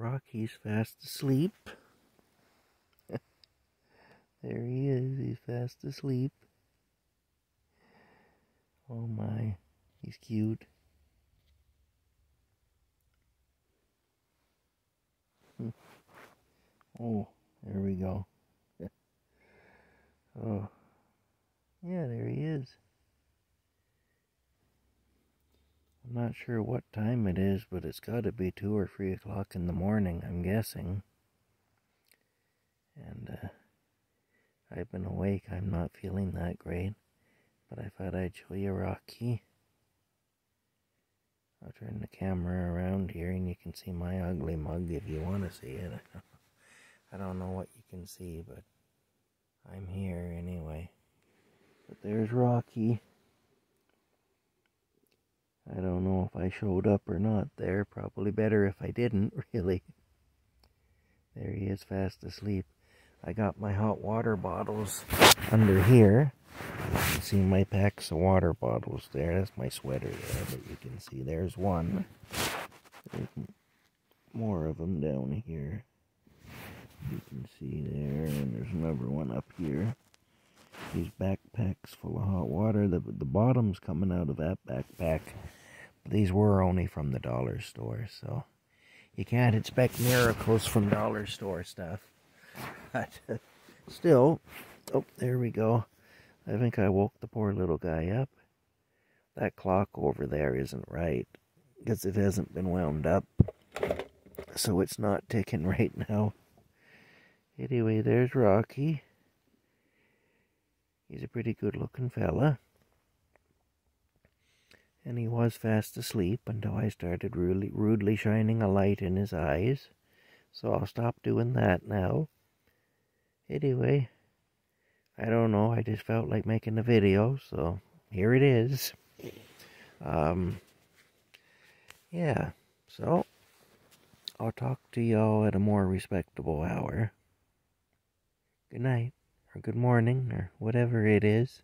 Rocky's fast asleep. there he is. He's fast asleep. Oh my, he's cute. oh, there we go. oh, yeah, there he is. I'm not sure what time it is, but it's got to be 2 or 3 o'clock in the morning, I'm guessing. And uh, I've been awake. I'm not feeling that great. But I thought I'd show you Rocky. I'll turn the camera around here and you can see my ugly mug if you want to see it. I don't know what you can see, but I'm here anyway. But there's Rocky. I don't know if I showed up or not there. Probably better if I didn't, really. There he is fast asleep. I got my hot water bottles under here. You can see my packs of water bottles there. That's my sweater there, but you can see there's one. There's more of them down here. You can see there, and there's another one up here. These backpacks full of hot water. The, the bottom's coming out of that backpack. These were only from the dollar store, so you can't expect miracles from dollar store stuff. But uh, still, oh, there we go. I think I woke the poor little guy up. That clock over there isn't right because it hasn't been wound up, so it's not ticking right now. Anyway, there's Rocky. He's a pretty good looking fella and he was fast asleep until I started rudely, rudely shining a light in his eyes. So I'll stop doing that now. Anyway, I don't know, I just felt like making a video, so here it is. Um, yeah, so I'll talk to y'all at a more respectable hour. Good night, or good morning, or whatever it is.